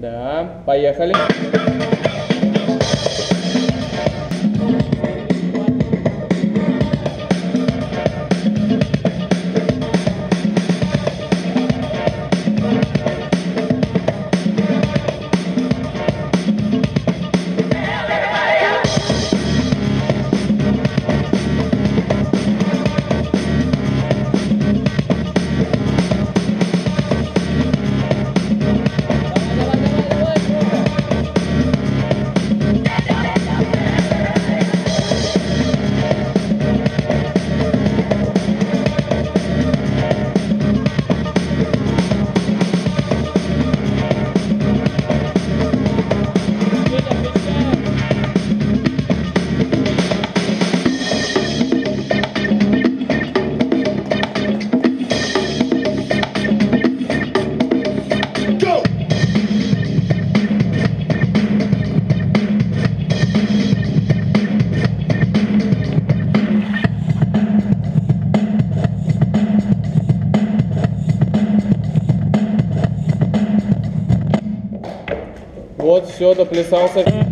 Да, поехали. Вот, все, доплясался.